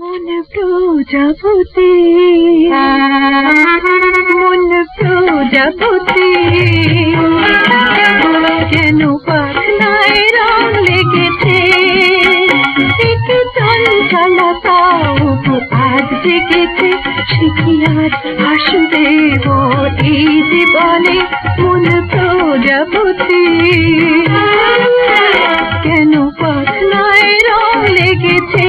মন প্রজাপতি মন প্রজাপতি কেন পাখনায় রং লেগেছে। একটু চঞ্চলতা আজ জেগেছে। শিখিয়ার আসবে এই জীবনে মন প্রজাপতি কেন পাখনায় রং লেগেছে?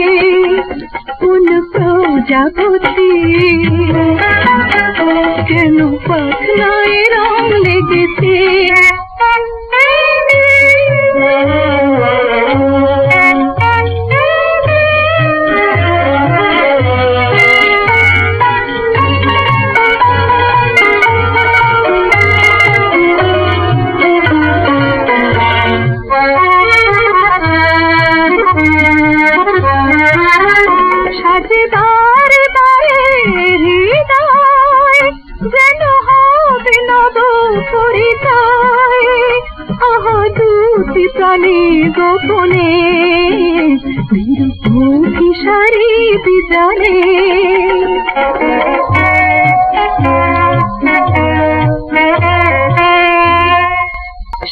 প্রজাপতি কেন পাখনায় রং লেগেছে যেন হবে নব পরিচয়। আহ, দুটি প্রাণী গোপনে বিরূপী সারি বিজানে।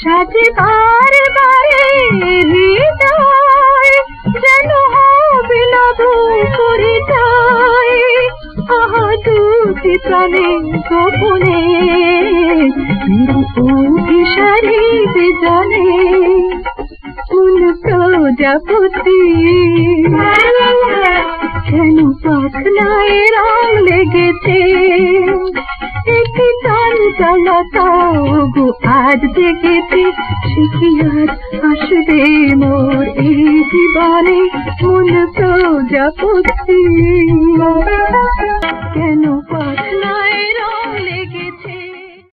সাজে বারে বারে হৃদয় যেন হবে নব পরিচয়। আহ, দুটি প্রাণে গোপনে অভিসারি বিজনে কোন প্রজাপতি কেন পাখনায় রং লেগেছে, একটি চঞ্চলতা গো আজ জেগেছে শিখিয়ার আসবে মোর এই জীবনে মন প্রজাপতি